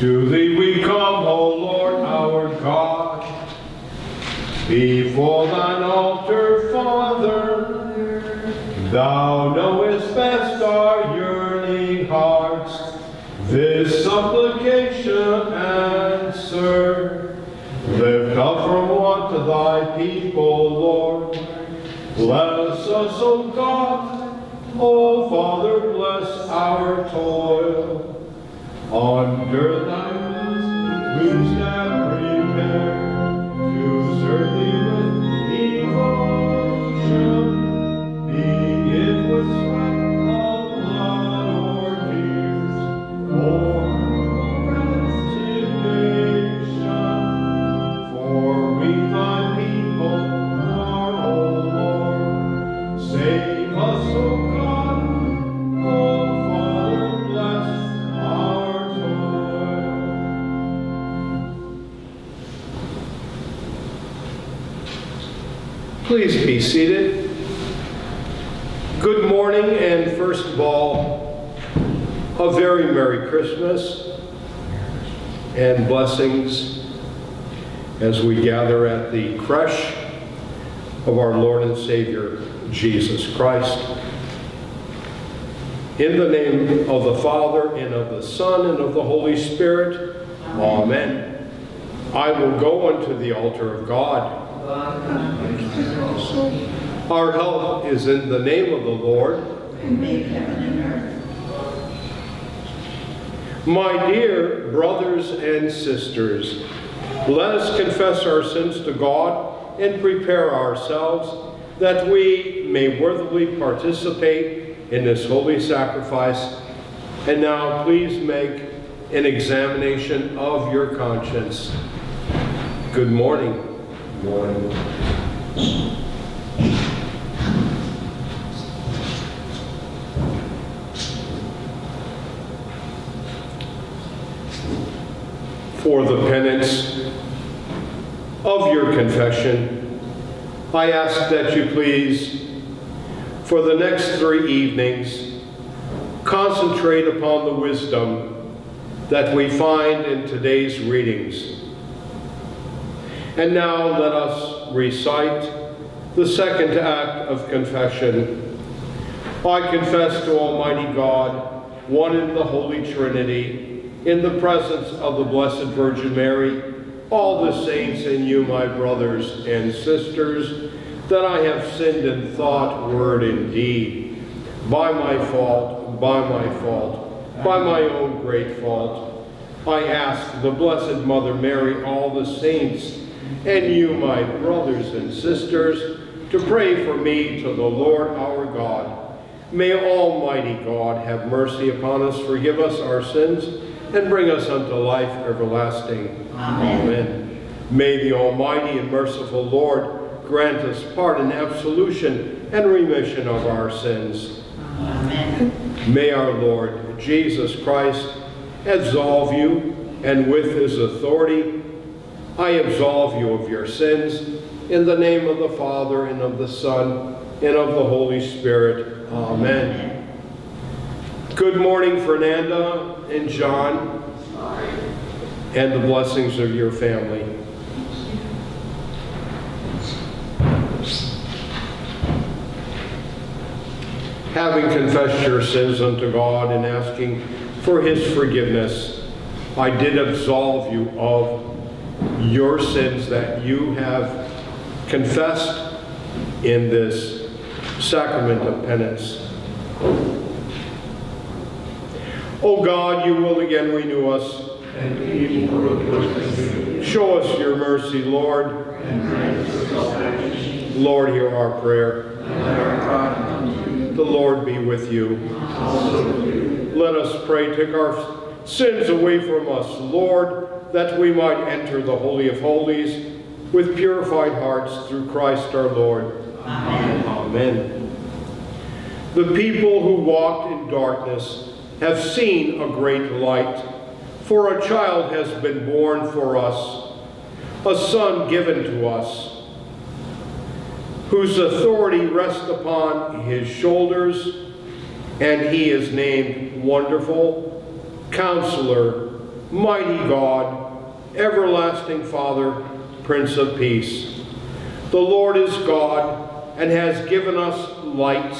To thee we come, O Lord our God, before thine altar, Father. Thou knowest best our yearning hearts, this supplication answer. Lift up from want to thy people, Lord. Bless us, O God. O Father, bless our toil. Under thy be seated. Good morning, and first of all, a very Merry Christmas and blessings as we gather at the creche of our Lord and Savior, Jesus Christ. In the name of the Father, and of the Son, and of the Holy Spirit, Amen. I will go unto the altar of God. Our help is in the name of the Lord. My dear brothers and sisters, let us confess our sins to God and prepare ourselves that we may worthily participate in this holy sacrifice. And now please make an examination of your conscience. Good morning. Morning. For the penance of your confession, I ask that you please, for the next three evenings, concentrate upon the wisdom that we find in today's readings. And now let us recite the second act of confession. I confess to Almighty God, one in the Holy Trinity, in the presence of the Blessed Virgin Mary, all the saints and you, my brothers and sisters, that I have sinned in thought, word, and deed, by my fault, by my fault, by my own great fault. I ask the Blessed Mother Mary, all the saints, and you, my brothers and sisters, to pray for me to the Lord our God. May Almighty God have mercy upon us, forgive us our sins, and bring us unto life everlasting. Amen. Amen. May the Almighty and merciful Lord grant us pardon, absolution, and remission of our sins. Amen. May our Lord Jesus Christ absolve you, and with his authority, I absolve you of your sins, in the name of the Father, and of the Son, and of the Holy Spirit. Amen. Good morning, Fernanda and John, and the blessings of your family. Having confessed your sins unto God and asking for his forgiveness, I did absolve you of your sins that you have confessed in this sacrament of penance. O God, you will again renew us. Show us your mercy, Lord. Lord, hear our prayer. The Lord be with you. Let us pray, take our sins away from us, Lord, that we might enter the Holy of Holies with purified hearts through Christ our Lord. Amen. Amen. The people who walked in darkness have seen a great light, for a child has been born for us, a son given to us, whose authority rests upon his shoulders, and he is named Wonderful, Counselor, mighty God, everlasting Father, Prince of Peace. The Lord is God and has given us light,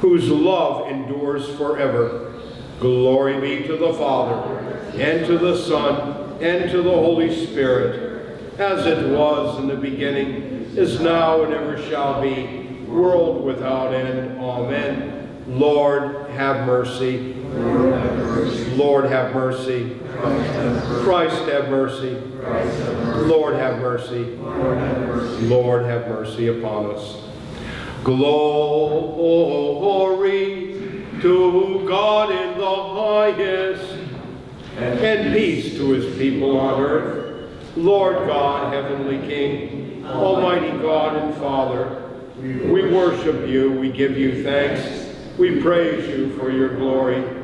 whose love endures forever. Glory be to the Father, and to the Son, and to the Holy Spirit, as it was in the beginning, is now, and ever shall be, world without end. Amen. Lord, have mercy. Lord, have mercy. Christ, have mercy. Lord, have mercy. Lord, have mercy upon us. Glory to God in the highest, and peace to his people on earth. Lord God, heavenly King, almighty God and Father, we worship you, we give you thanks, we praise you for your glory.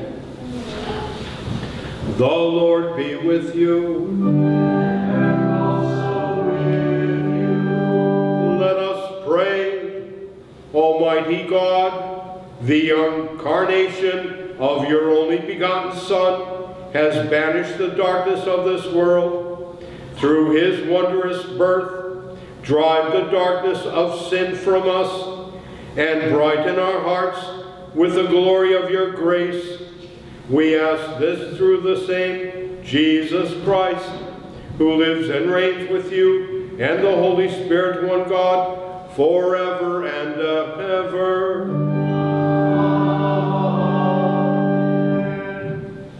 The Lord be with you. And also with you. let us pray. Almighty God, the incarnation of your only begotten Son has banished the darkness of this world. Through his wondrous birth, drive the darkness of sin from us and brighten our hearts with the glory of your grace. We ask this through the same Jesus Christ, who lives and reigns with you and the Holy Spirit, one God, forever and ever.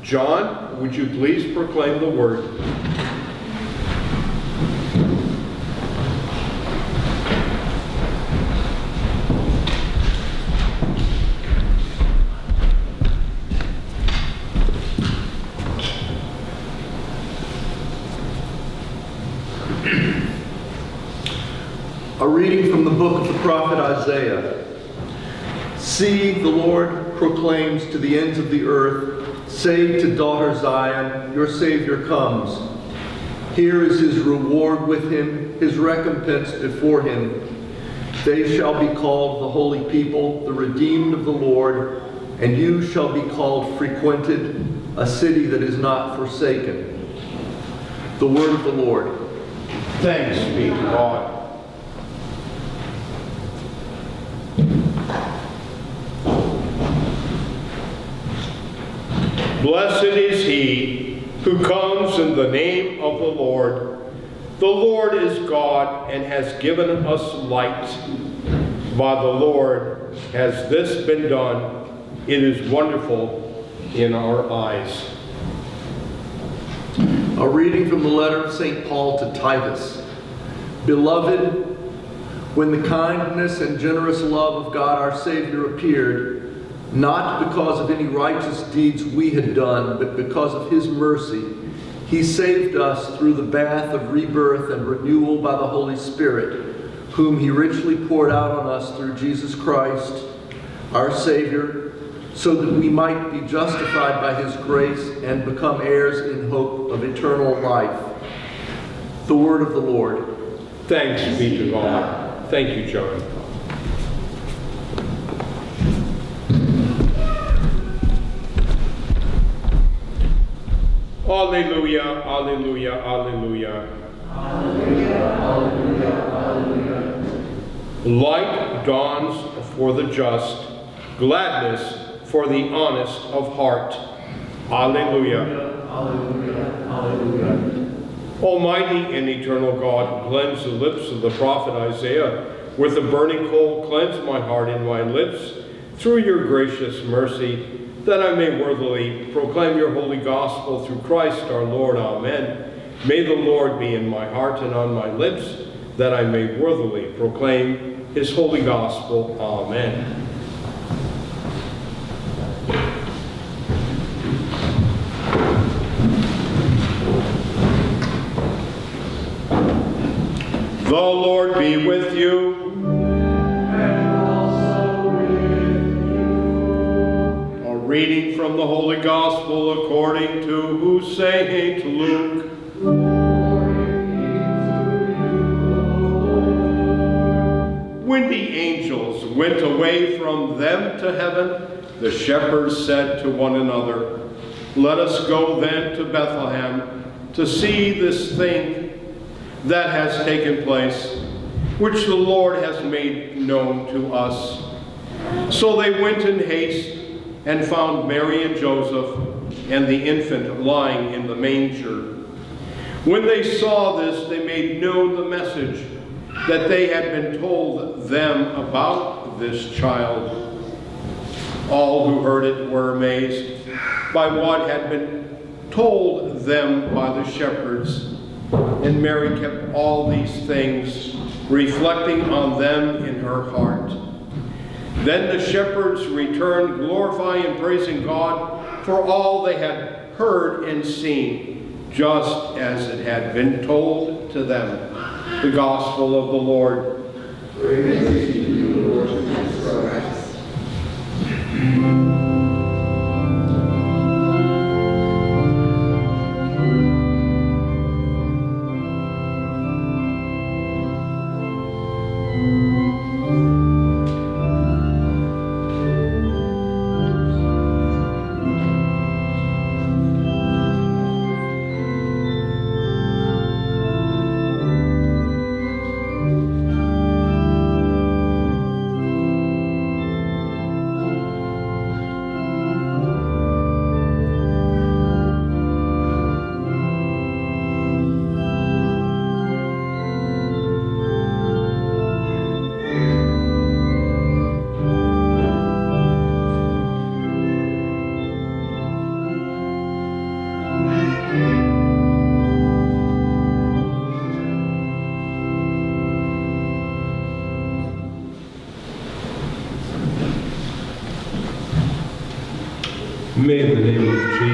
John, would you please proclaim the word? A reading from the book of the prophet Isaiah. See, the Lord proclaims to the ends of the earth, say to daughter Zion, your Savior comes. Here is his reward with him, his recompense before him. They shall be called the holy people, the redeemed of the Lord, and you shall be called frequented, a city that is not forsaken. The word of the Lord. Thanks be to God. Blessed is he who comes in the name of the Lord. The Lord is God and has given us light. By the Lord has this been done. It is wonderful in our eyes. A reading from the letter of St. Paul to Titus. Beloved, when the kindness and generous love of God our Savior appeared, not because of any righteous deeds we had done, but because of his mercy, he saved us through the bath of rebirth and renewal by the Holy Spirit, whom he richly poured out on us through Jesus Christ, our Savior, so that we might be justified by his grace and become heirs in hope of eternal life. The word of the Lord. Thanks be to God. Thank you, John. Alleluia, alleluia, alleluia. Light dawns for the just, gladness for the honest of heart. Alleluia. Almighty and eternal God, cleanse the lips of the prophet Isaiah. With the burning coal, cleanse my heart and my lips. Through your gracious mercy, that I may worthily proclaim your holy gospel through Christ our Lord. Amen. May the Lord be in my heart and on my lips, that I may worthily proclaim his holy gospel. Amen. The Lord be with you. Reading from the Holy Gospel according to St. Luke. When the angels went away from them to heaven, the shepherds said to one another, Let us go then to Bethlehem to see this thing that has taken place, which the Lord has made known to us. So they went in haste and found Mary and Joseph and the infant lying in the manger. When they saw this, they made known the message that they had been told them about this child. All who heard it were amazed by what had been told them by the shepherds. And Mary kept all these things, reflecting on them in her heart. Then the shepherds returned, glorifying and praising God for all they had heard and seen, just as it had been told to them. The Gospel of the Lord. May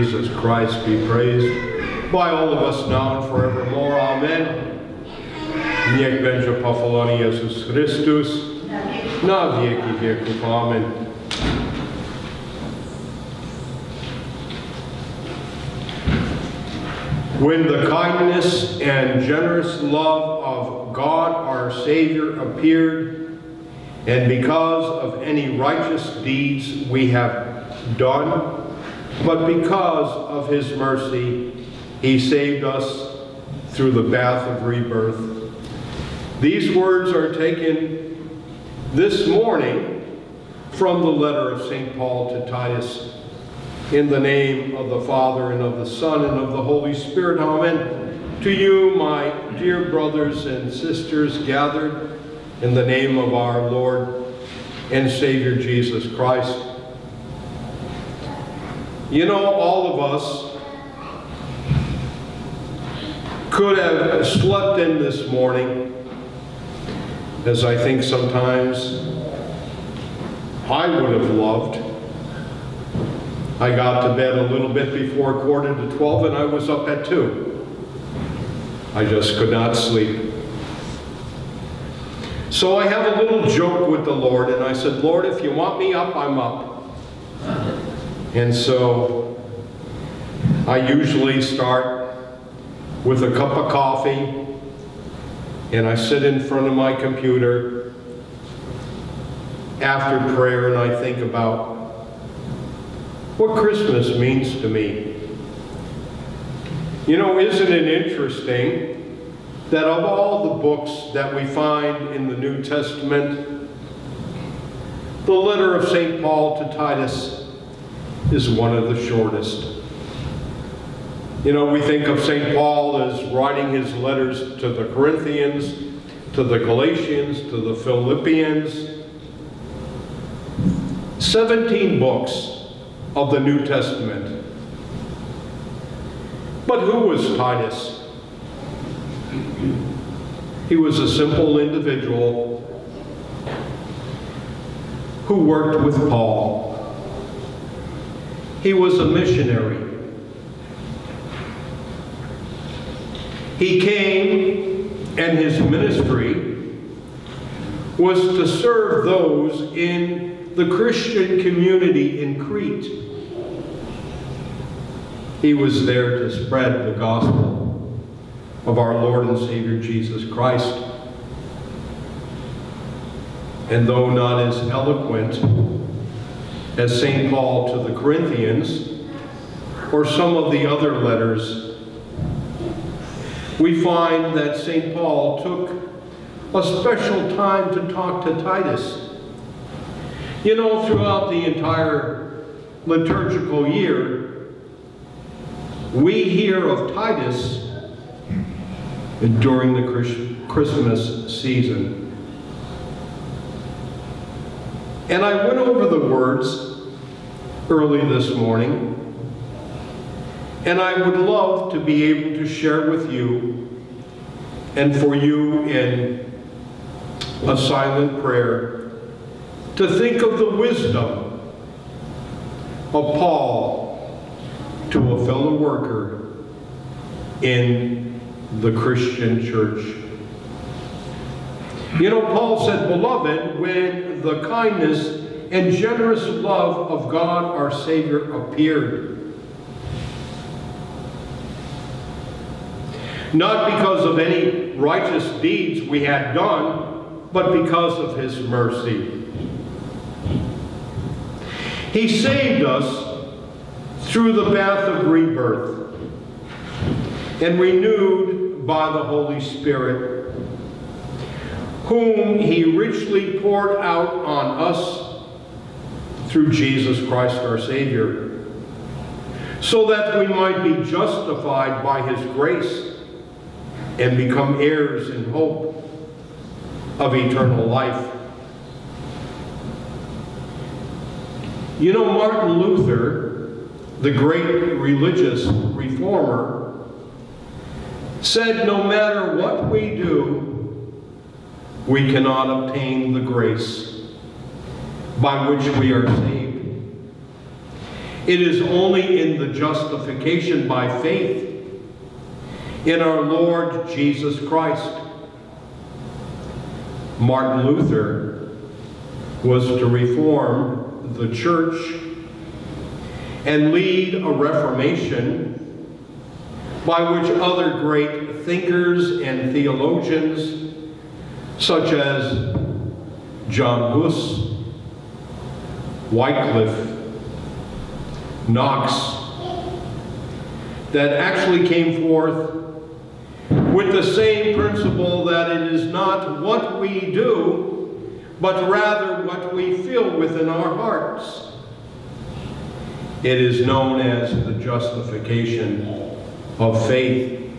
Jesus Christ be praised by all of us now and forevermore. Amen. Niech będzie pochwalony Jezus Chrystus na wieki wieków. Amen. When the kindness and generous love of God our Savior appeared, and because of any righteous deeds we have done, but because of his mercy, he saved us through the bath of rebirth. These words are taken this morning from the letter of St. Paul to Titus. In the name of the Father, and of the Son, and of the Holy Spirit, amen. To you, my dear brothers and sisters gathered in the name of our Lord and Savior Jesus Christ. You know, all of us could have slept in this morning, as I think sometimes I would have loved. I got to bed a little bit before quarter to 12 and I was up at 2. I just could not sleep. So I have a little joke with the Lord and I said, Lord, if you want me up, I'm up. And so I usually start with a cup of coffee and I sit in front of my computer after prayer and I think about what Christmas means to me. You know, isn't it interesting that of all the books that we find in the New Testament, the letter of St. Paul to Titus is one of the shortest. You know, we think of St. Paul as writing his letters to the Corinthians, to the Galatians, to the Philippians. 17 books of the New Testament. But who was Titus? He was a simple individual who worked with Paul. He was a missionary. He came and his ministry was to serve those in the Christian community in Crete. He was there to spread the gospel of our Lord and Savior Jesus Christ. And though not as eloquent as St. Paul to the Corinthians or some of the other letters, we find that St. Paul took a special time to talk to Titus. You know, throughout the entire liturgical year, we hear of Titus during the Christmas season. And I went over the words early this morning, and I would love to be able to share with you and for you in a silent prayer to think of the wisdom of Paul to a fellow worker in the Christian church. You know, Paul said, Beloved, when the kindness and generous love of God our Savior appeared, not because of any righteous deeds we had done, but because of his mercy. He saved us through the bath of rebirth and renewed by the Holy Spirit whom he richly poured out on us through Jesus Christ our Savior, so that we might be justified by his grace and become heirs in hope of eternal life. You know, Martin Luther, the great religious reformer, said no matter what we do, we cannot obtain the grace by which we are saved. It is only in the justification by faith in our Lord Jesus Christ. Martin Luther was to reform the church and lead a reformation by which other great thinkers and theologians such as John Huss, Wycliffe, Knox, that actually came forth with the same principle that it is not what we do, but rather what we feel within our hearts. It is known as the justification of faith.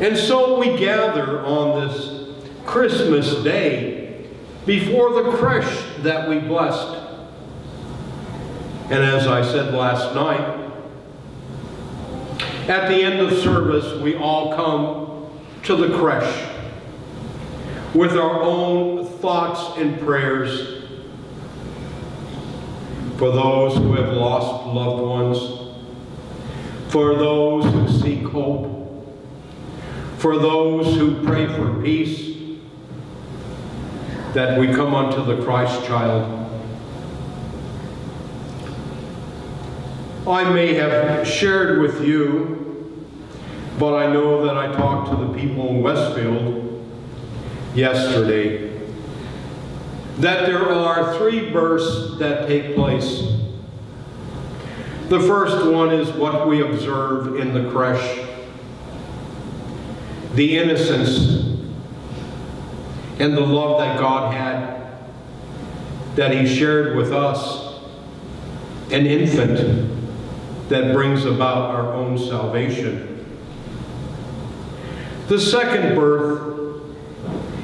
And so we gather on this Christmas day before the creche that we blessed. And as I said last night, at the end of service, we all come to the creche with our own thoughts and prayers for those who have lost loved ones, for those who seek hope, for those who pray for peace, that we come unto the Christ child. I may have shared with you, but I know that I talked to the people in Westfield yesterday, that there are three births that take place. The first one is what we observe in the creche the innocence and the love that God had that he shared with us, an infant that brings about our own salvation. The second birth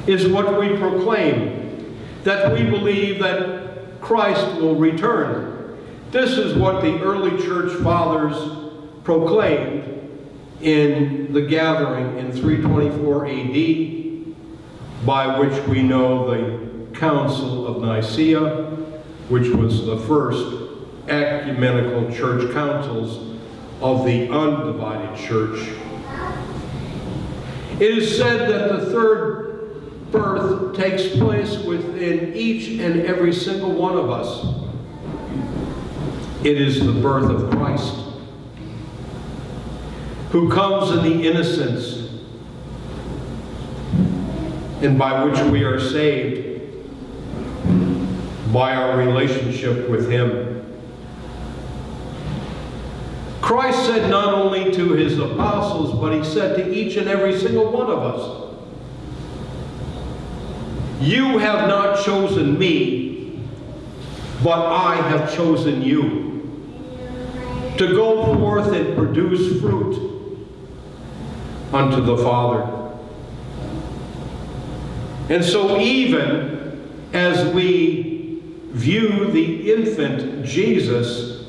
is what we proclaim, that we believe that Christ will return. This is what the early church fathers proclaimed in the gathering in 324 AD, by which we know the Council of Nicaea, which was the first ecumenical church councils of the undivided church. It is said that the third birth takes place within each and every single one of us. It is the birth of Christ, who comes in the innocence and by which we are saved by our relationship with Him. Christ said not only to His apostles, but He said to each and every single one of us, You have not chosen me, but I have chosen you to go forth and produce fruit unto the Father. And so even as we view the infant Jesus,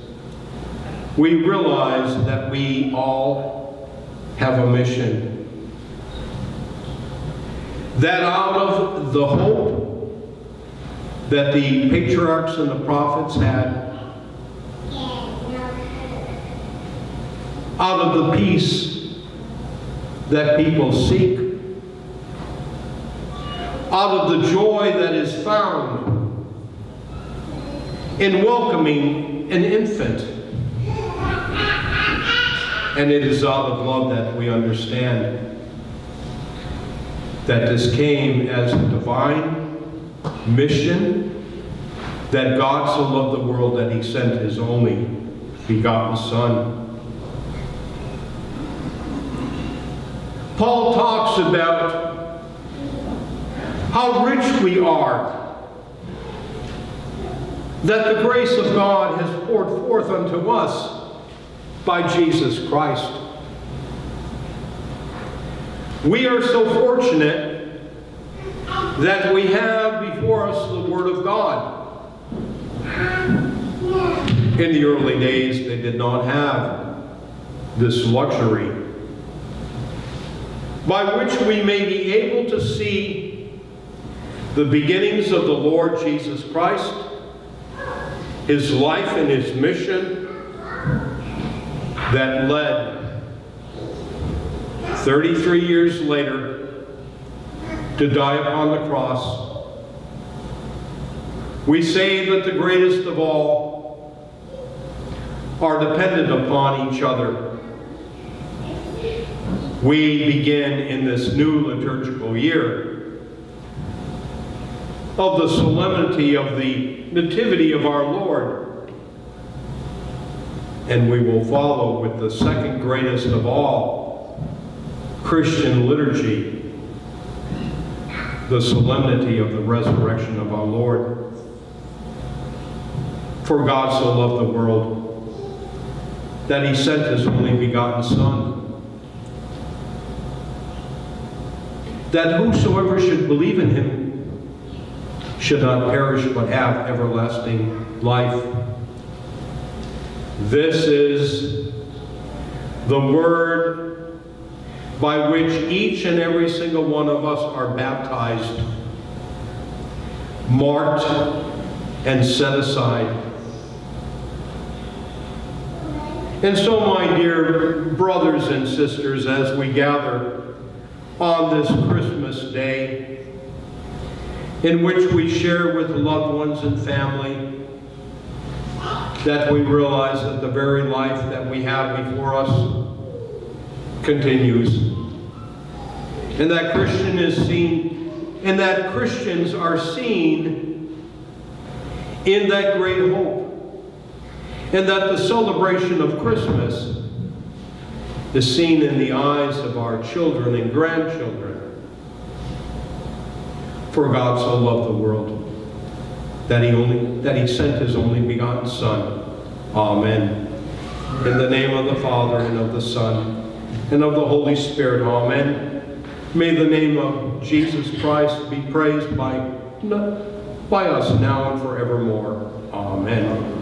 we realize that we all have a mission. That out of the hope that the patriarchs and the prophets had, out of the peace that people seek, out of the joy that is found in welcoming an infant. And it is out of love that we understand that this came as a divine mission, that God so loved the world that he sent his only begotten Son. Paul talks about how rich we are, that the grace of God has poured forth unto us by Jesus Christ. We are so fortunate that we have before us the Word of God. In the early days, they did not have this luxury by which we may be able to see the beginnings of the Lord Jesus Christ, his life and his mission that led 33 years later to die upon the cross. We say that the greatest of all are dependent upon each other. We begin in this new liturgical year of the solemnity of the nativity of our Lord. And we will follow with the second greatest of all Christian liturgy, the solemnity of the resurrection of our Lord. For God so loved the world that he sent his only begotten Son, that whosoever should believe in him should not perish but have everlasting life. This is the word by which each and every single one of us are baptized, marked, and set aside. And so, my dear brothers and sisters, as we gather on this Christmas day, in which we share with loved ones and family, that we realize that the very life that we have before us continues. And that Christian is seen, and that Christians are seen in that great hope. And that the celebration of Christmas is seen in the eyes of our children and grandchildren for God so loved the world that he only that he sent his only begotten Son. Amen. In the name of the Father and of the Son and of the Holy Spirit. Amen. May the name of Jesus Christ be praised by, by us now and forevermore. Amen.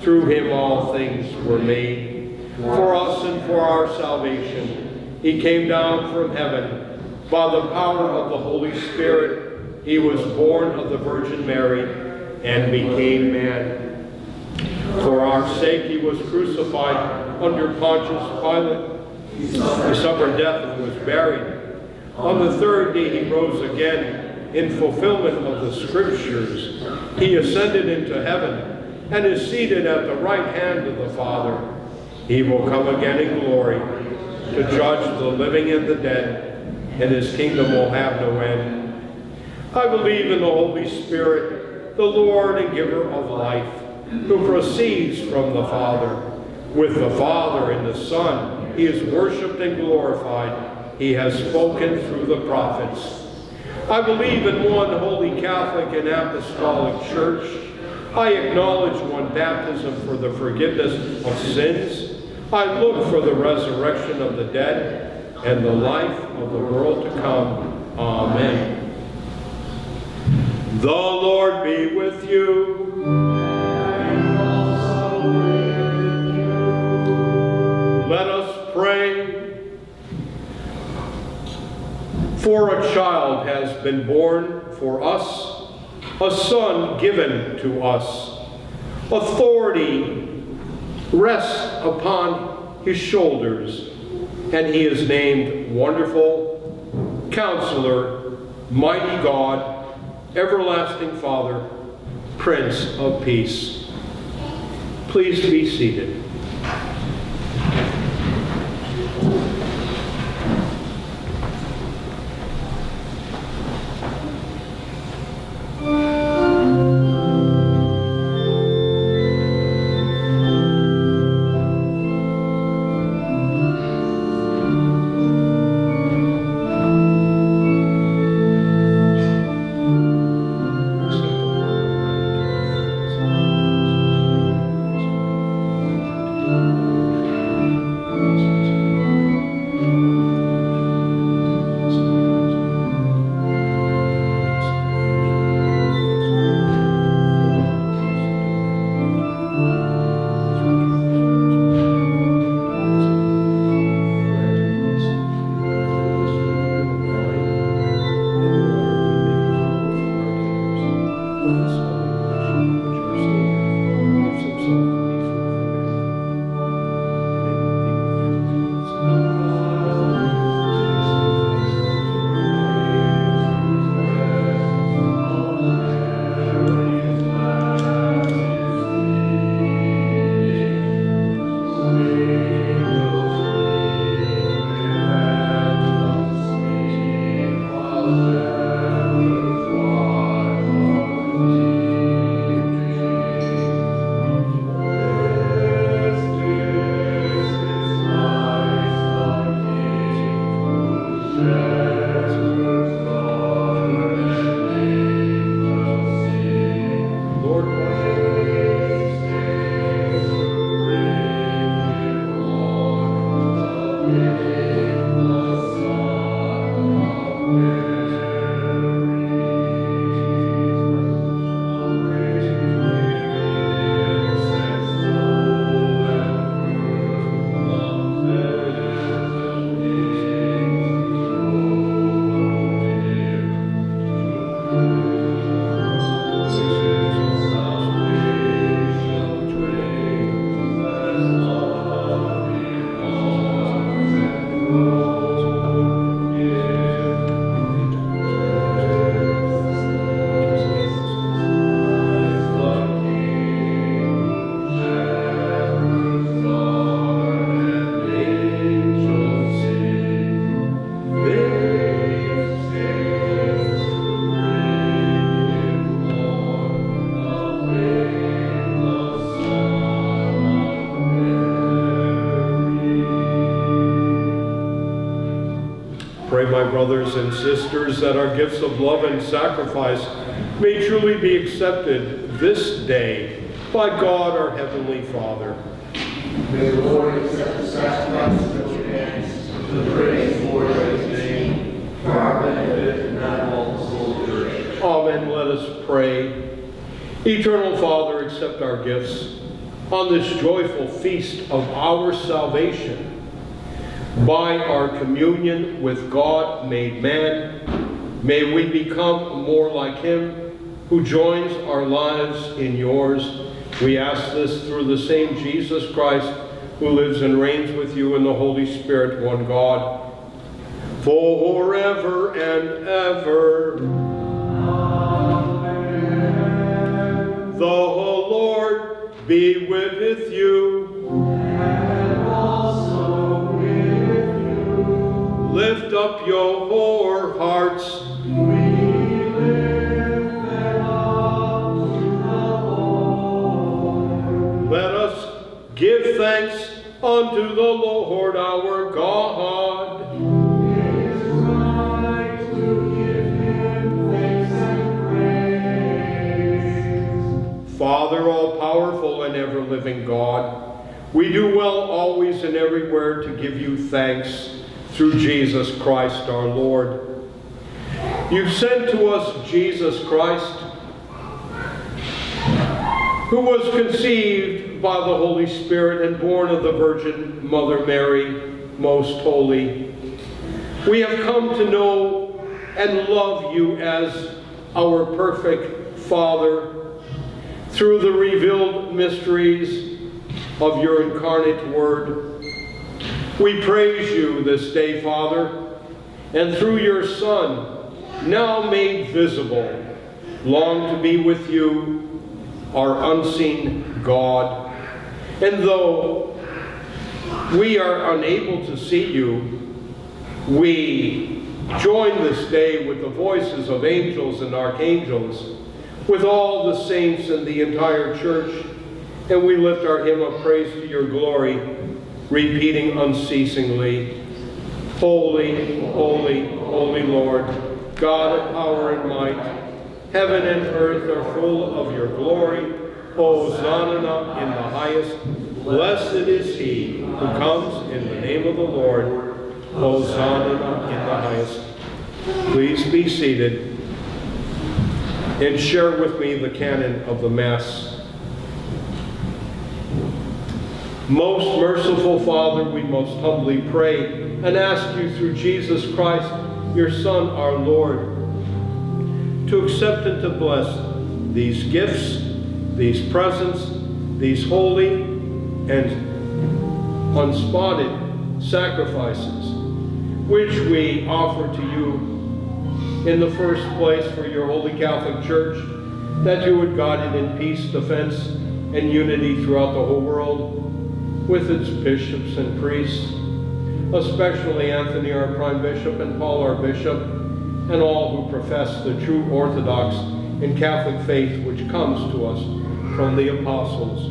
Through him all things were made. For us and for our salvation, he came down from heaven. By the power of the Holy Spirit, he was born of the Virgin Mary and became man. For our sake he was crucified under Pontius Pilate. He suffered death and was buried. On the third day he rose again in fulfillment of the scriptures. He ascended into heaven and is seated at the right hand of the Father. He will come again in glory to judge the living and the dead, and his kingdom will have no end. I believe in the Holy Spirit, the Lord and giver of life, who proceeds from the Father. With the Father and the Son, he is worshiped and glorified he has spoken through the prophets. I believe in one holy Catholic and Apostolic Church. I acknowledge one baptism for the forgiveness of sins. I look for the resurrection of the dead and the life of the world to come. Amen. The Lord be with you. Let us pray. For a child has been born for us, a son given to us. Authority rests upon his shoulders, and he is named Wonderful, Counselor, Mighty God, Everlasting Father, Prince of Peace. Please be seated. And sisters, that our gifts of love and sacrifice may truly be accepted this day by God our Heavenly Father. May the Lord accept the sacrifices of your hands to the praise glory of his name, for our benefit and that of all church. Amen. Let us pray. Eternal Father, accept our gifts on this joyful feast of our salvation. By our communion with God made man, may we become more like him who joins our lives in yours. We ask this through the same Jesus Christ who lives and reigns with you in the Holy Spirit, one God, forever and ever. Amen. The Lord be with you. Up your whore hearts. Let us give thanks unto the Lord our God. Right Father, all powerful and ever living God, we do well always and everywhere to give you thanks through Jesus Christ our Lord. You sent to us Jesus Christ, who was conceived by the Holy Spirit and born of the Virgin Mother Mary, most holy. We have come to know and love you as our perfect Father through the revealed mysteries of your incarnate Word. We praise you this day, Father, and through your Son, now made visible, long to be with you, our unseen God. And though we are unable to see you, we join this day with the voices of angels and archangels with all the saints and the entire church, and we lift our hymn of praise to your glory, repeating unceasingly, Holy, holy, holy Lord, God of power and might, heaven and earth are full of your glory. Hosanna in the highest. Blessed is he who comes in the name of the Lord. Hosanna in the highest. Please be seated and share with me the canon of the Mass. Most merciful Father, we most humbly pray and ask you through Jesus Christ, your Son, our Lord, to accept and to bless these gifts, these presents, these holy and unspotted sacrifices, which we offer to you in the first place for your Holy Catholic Church, that you would guide it in peace, defense, and unity throughout the whole world, with its bishops and priests, especially Anthony, our Prime Bishop, and Paul, our Bishop, and all who profess the true Orthodox and Catholic faith which comes to us from the apostles.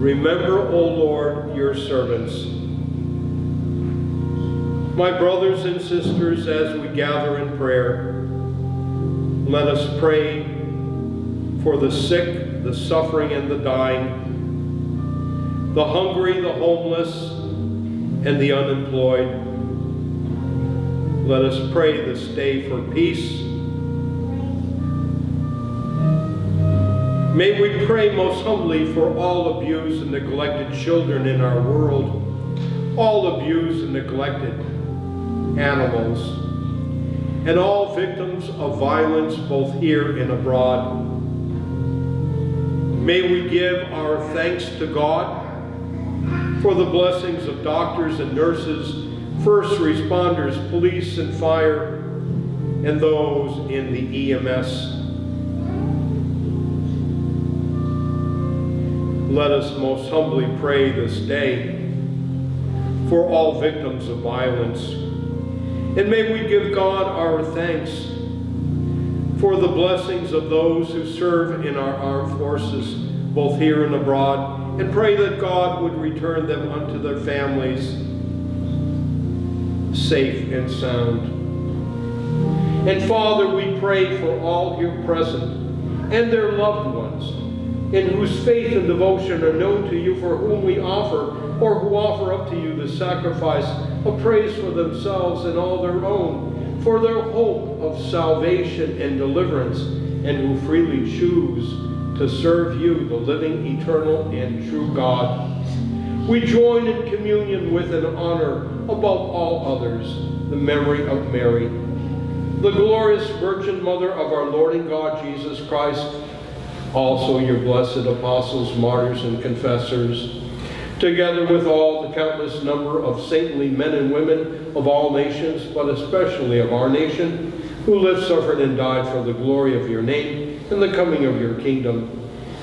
Remember, O Lord, your servants, my brothers and sisters, as we gather in prayer, let us pray for the sick, the suffering, and the dying, the hungry, the homeless, and the unemployed. Let us pray this day for peace. May we pray most humbly for all abused and neglected children in our world, all abused and neglected animals, and all victims of violence both here and abroad. May we give our thanks to God for the blessings of doctors and nurses, first responders, police and fire, and those in the EMS. Let us most humbly pray this day for all victims of violence, and may we give God our thanks for the blessings of those who serve in our armed forces, both here and abroad, and pray that God would return them unto their families safe and sound. And Father, we pray for all here present and their loved ones, in whose faith and devotion are known to you, for whom we offer or who offer up to you the sacrifice of praise for themselves and all their own, for their hope of salvation and deliverance, and who freely choose to serve you, the living, eternal, and true God. We join in communion with and honor above all others the memory of Mary, the glorious Virgin Mother of our Lord and God Jesus Christ, also your blessed apostles, martyrs, and confessors, together with all the countless number of saintly men and women of all nations, but especially of our nation, who lived, suffered, and died for the glory of your name and the coming of your kingdom.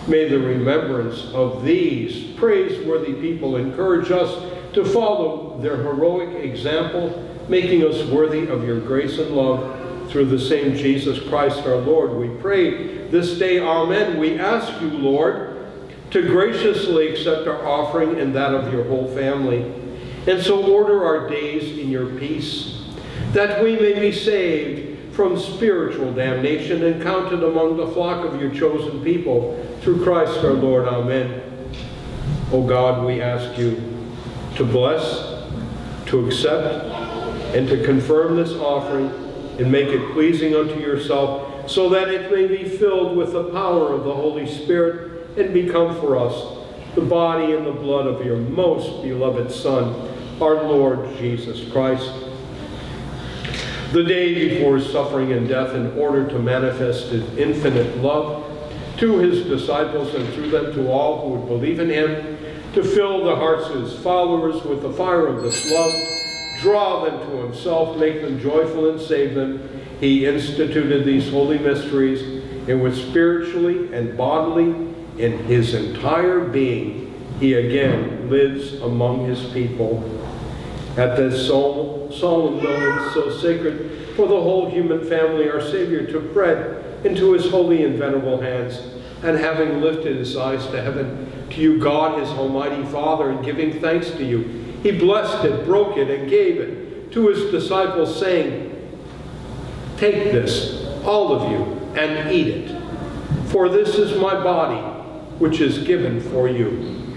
May the remembrance of these praiseworthy people encourage us to follow their heroic example, making us worthy of your grace and love. Through the same Jesus Christ our Lord, we pray this day, Amen. We ask you, Lord, to graciously accept our offering and that of your whole family, and so order our days in your peace, that we may be saved from spiritual damnation and counted among the flock of your chosen people, through Christ our Lord. Amen. O God, we ask you to bless, to accept, and to confirm this offering and make it pleasing unto yourself, so that it may be filled with the power of the Holy Spirit and become for us the body and the blood of your most beloved Son, our Lord Jesus Christ. The day before his suffering and death, in order to manifest his infinite love to his disciples and through them to all who would believe in him, to fill the hearts of his followers with the fire of this love, draw them to himself, make them joyful, and save them, he instituted these holy mysteries in which spiritually and bodily in his entire being he again lives among his people. At this solemn, moment so sacred for the whole human family, our Savior took bread into his holy and venerable hands, and having lifted his eyes to heaven, to you, God, his almighty Father, and giving thanks to you, he blessed it, broke it, and gave it to his disciples, saying, Take this, all of you, and eat it, for this is my body, which is given for you.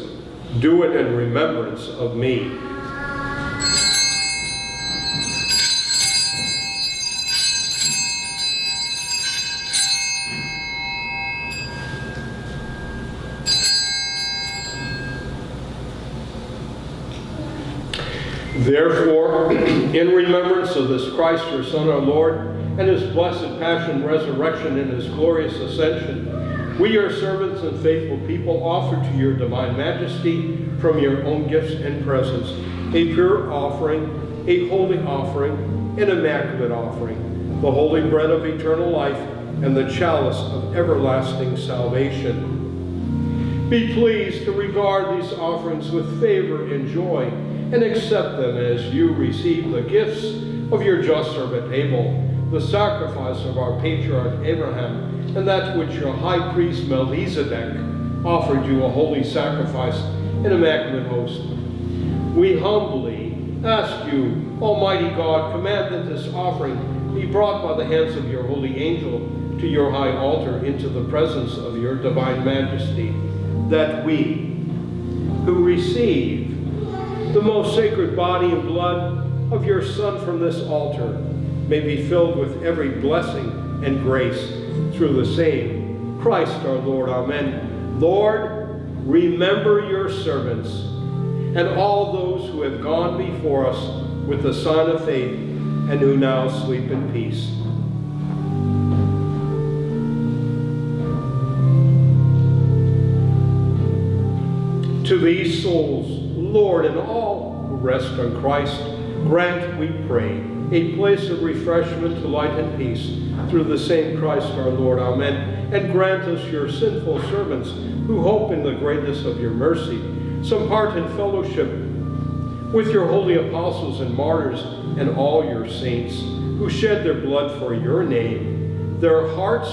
do it in remembrance of me. Therefore, in remembrance of this Christ, your Son, our Lord, and his blessed passion, resurrection, and his glorious ascension, we, your servants and faithful people, offer to your divine majesty from your own gifts and presents a pure offering, a holy offering, an immaculate offering, the holy bread of eternal life, and the chalice of everlasting salvation. Be pleased to regard these offerings with favor and joy, and accept them as you receive the gifts of your just servant Abel, the sacrifice of our patriarch Abraham, and that which your high priest Melchizedek offered you a holy sacrifice in immaculate host. We humbly ask you, Almighty God, command that this offering be brought by the hands of your holy angel to your high altar into the presence of your divine majesty, that we, who receive the most sacred body and blood of your Son from this altar, may be filled with every blessing and grace through the same Christ our Lord. Amen. Lord, remember your servants and all those who have gone before us with the sign of faith and who now sleep in peace. To these souls, Lord, and all who rest on Christ, grant, we pray, a place of refreshment, delight, and peace through the same Christ our Lord. Amen. And grant us, your sinful servants, who hope in the greatness of your mercy, some part in fellowship with your holy apostles and martyrs and all your saints who shed their blood for your name. Their hearts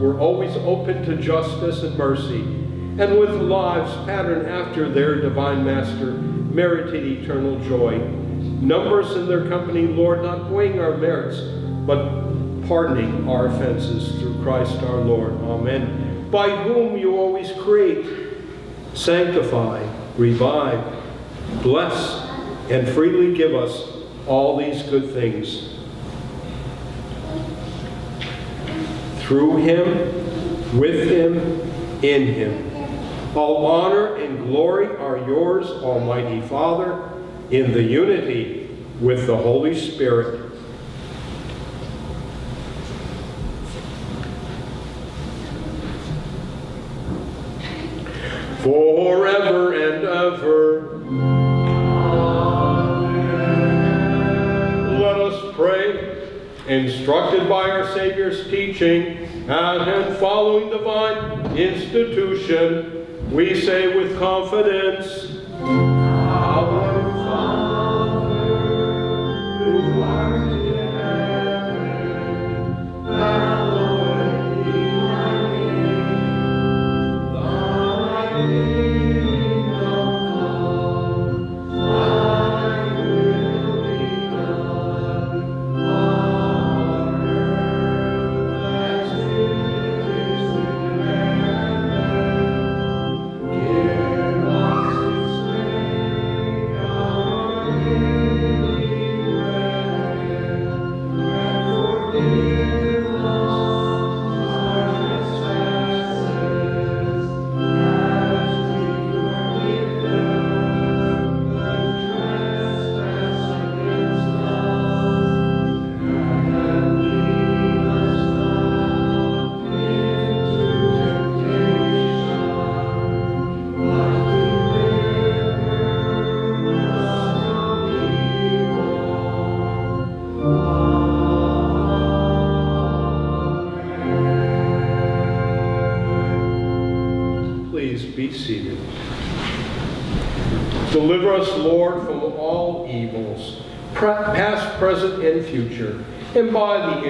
were always open to justice and mercy, and with lives patterned after their divine master, merited eternal joy. Number us in their company, Lord, not weighing our merits, but pardoning our offenses through Christ our Lord. Amen. By whom you always create, sanctify, revive, bless, and freely give us all these good things. Through him, with him, in him. All honor and glory are yours, Almighty Father, in the unity with the Holy Spirit. Forever and ever. Let us pray, instructed by our Savior's teaching and in following divine institution, we say with confidence,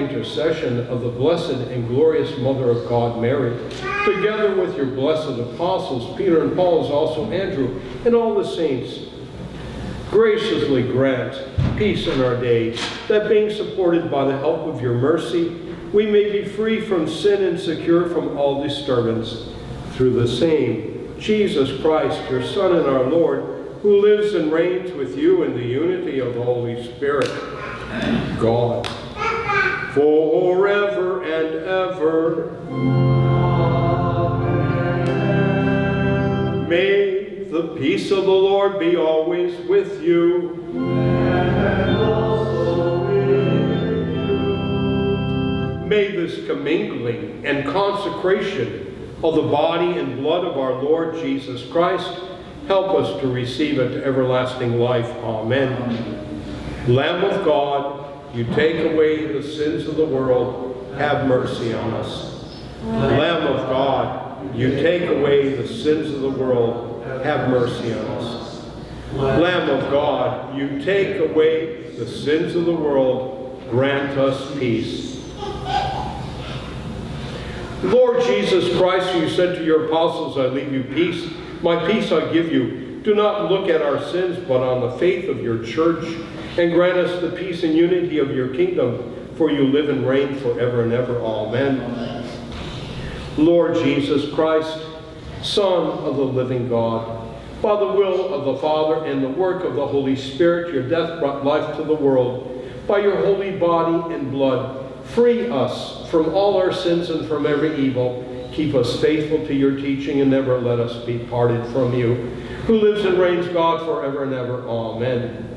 intercession of the blessed and glorious Mother of God, Mary, together with your blessed apostles, Peter and Paul, as also Andrew, and all the saints, graciously grant peace in our days, that being supported by the help of your mercy, we may be free from sin and secure from all disturbance. Through the same Jesus Christ, your Son and our Lord, who lives and reigns with you in the unity of the Holy Spirit, God, forever and ever. Amen. May the peace of the Lord be always with you. And also with you. May this commingling and consecration of the body and blood of our Lord Jesus Christ help us to receive it to everlasting life. Amen. Lamb of God, you take away the sins of the world, have mercy on us. Lamb of God, you take away the sins of the world, have mercy on us. Lamb of God, you take away the sins of the world, grant us peace. Lord Jesus Christ, you said to your apostles, I leave you peace. My peace I give you. Do not look at our sins, but on the faith of your church, and grant us the peace and unity of your kingdom, for you live and reign forever and ever. Amen. Lord Jesus Christ, Son of the living God, by the will of the Father and the work of the Holy Spirit, your death brought life to the world. By your holy body and blood, free us from all our sins and from every evil. Keep us faithful to your teaching and never let us be parted from you, who lives and reigns God forever and ever. Amen.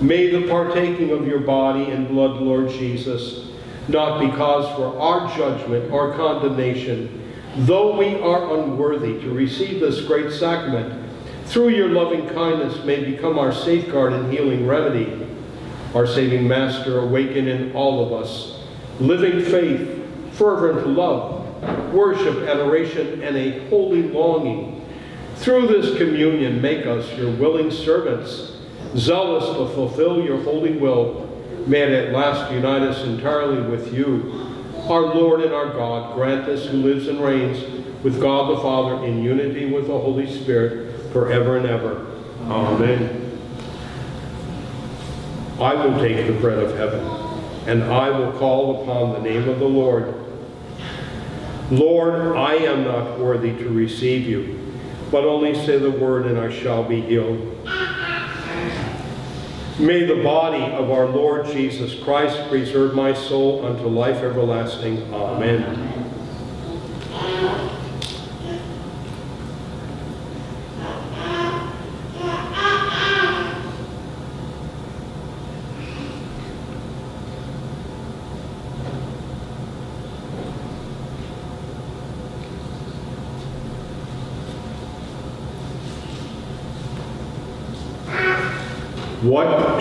May the partaking of your body and blood, Lord Jesus, not be because for our judgment or condemnation, though we are unworthy to receive this great sacrament, through your loving kindness, may become our safeguard and healing remedy. Our saving Master, awaken in all of us living faith, fervent love, worship, adoration, and a holy longing. Through this communion, make us your willing servants, zealous to fulfill your holy will. May it at last unite us entirely with you. Our Lord and our God, grant us who lives and reigns with God the Father in unity with the Holy Spirit forever and ever. Amen. I will take the bread of heaven, and I will call upon the name of the Lord. Lord, I am not worthy to receive you, but only say the word and I shall be healed. May the body of our Lord Jesus Christ preserve my soul unto life everlasting. Amen. What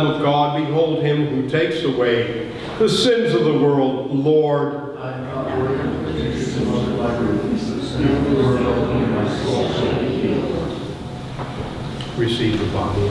Lamb of God, behold him who takes away the sins of the world. Lord, I am not worthy to of the be healed. receive the body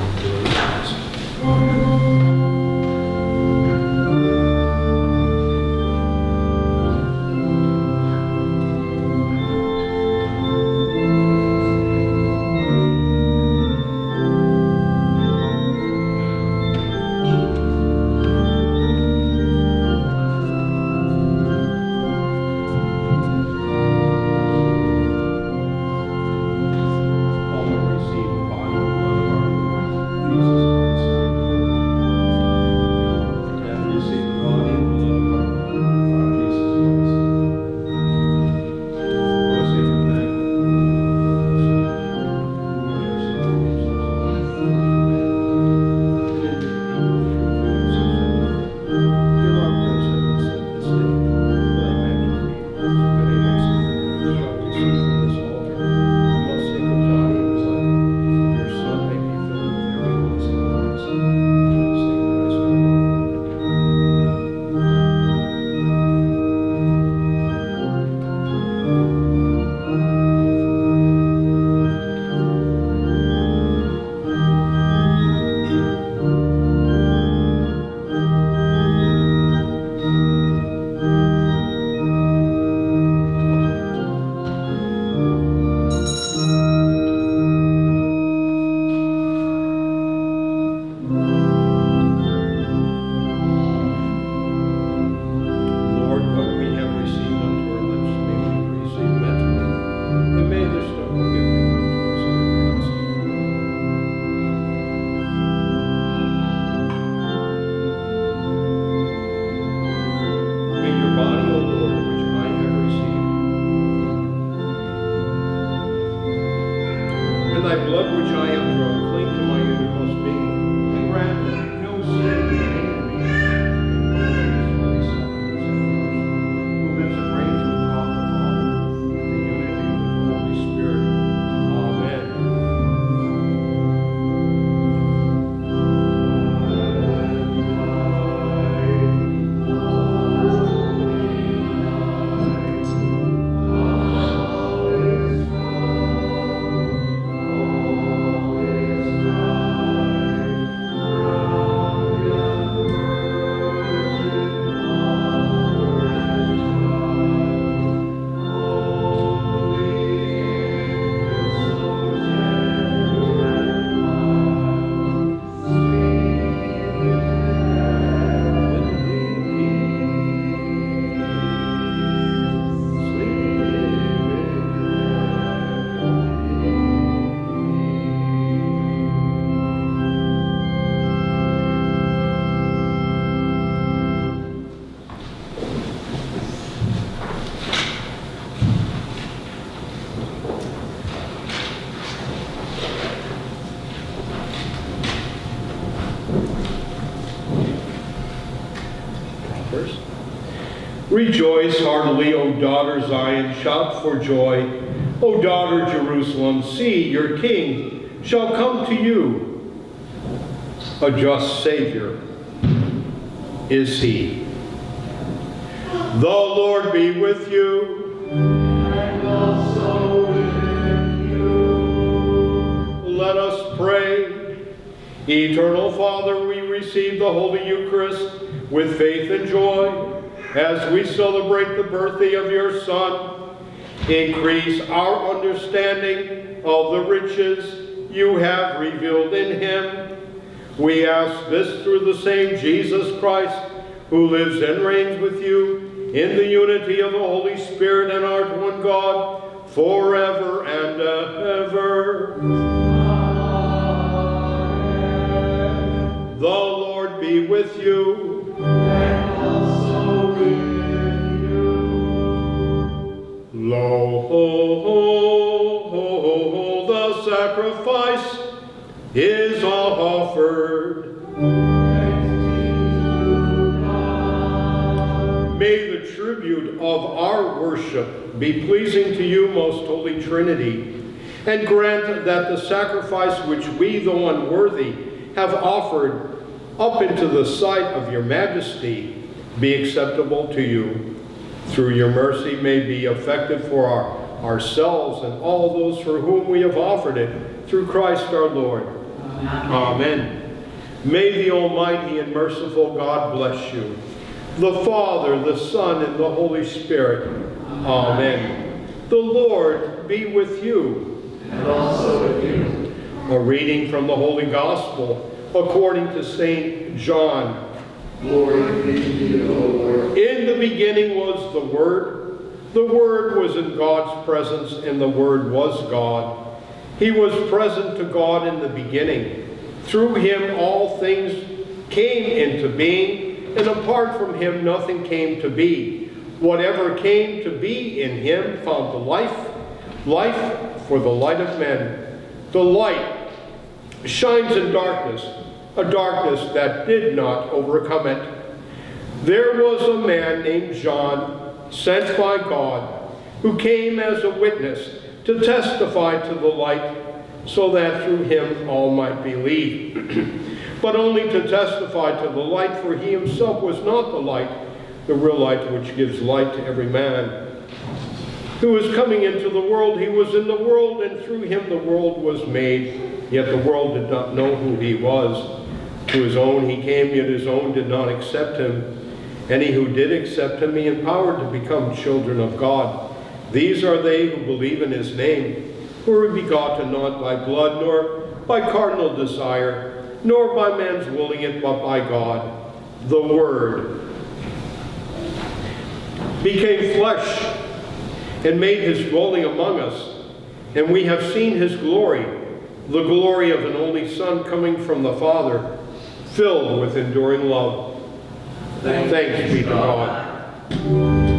Rejoice heartily, O daughter Zion, shout for joy. O daughter Jerusalem, see, your king shall come to you. A just Savior is he. The Lord be with you. And also with you. Let us pray. Eternal Father, we receive the Holy Eucharist with faith and joy as we celebrate the birthday of your Son. Increase our understanding of the riches you have revealed in him. We ask this through the same Jesus Christ, who lives and reigns with you in the unity of the Holy Spirit and our one God, forever and ever. Lo, the sacrifice is offered. May the tribute of our worship be pleasing to you, most holy Trinity, and grant that the sacrifice which we, though unworthy, have offered up into the sight of your majesty be acceptable to you. Through your mercy may be effective for our, ourselves and all those for whom we have offered it, through Christ our Lord. Amen. May the Almighty and merciful God bless you, the Father, the Son, and the Holy Spirit. Amen. The Lord be with you. And also with you. A reading from the Holy Gospel according to St. John. Glory be to you, O Lord. In the beginning was the Word. The Word was in God's presence, and the Word was God. He was present to God in the beginning. Through him all things came into being, and apart from him nothing came to be. Whatever came to be in him found the life, life for the light of men. The light shines in darkness, a darkness that did not overcome it. There was a man named John, sent by God, who came as a witness to testify to the light, so that through him all might believe. but only to testify to the light, for he himself was not the light, the real light which gives light to every man. Who was coming into the world, he was in the world, and through him the world was made. Yet the world did not know who he was. To his own he came, yet his own did not accept him. Any who did accept him, he empowered to become children of God. These are they who believe in his name, who were begotten not by blood, nor by carnal desire, nor by man's willing it, but by God. The Word became flesh and made his dwelling among us, and we have seen his glory, the glory of an only Son coming from the Father, filled with enduring love. Thanks be to God.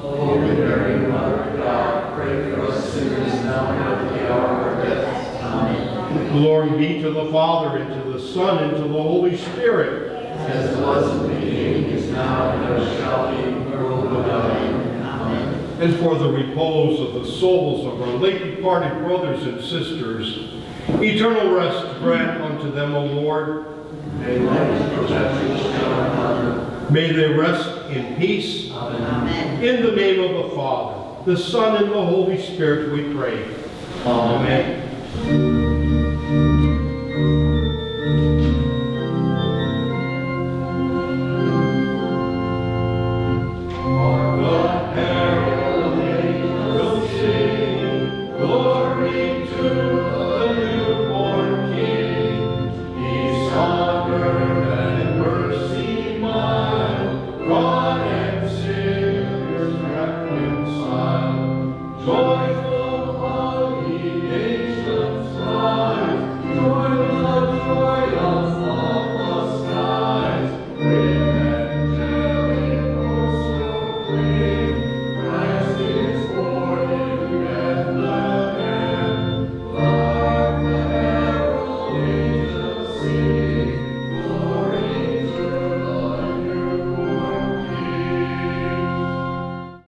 Holy Mary, Mother of God, pray for us sinners now and at the hour of our death. Amen. Glory be to the Father, and to the Son, and to the Holy Spirit. As it was in the beginning, is now, and ever shall be, world without end. Amen. and for the repose of the souls of our late departed brothers and sisters. Eternal rest grant unto them, O Lord. May they rest in peace. Amen. In the name of the Father, the Son, and the Holy Spirit we pray. Amen.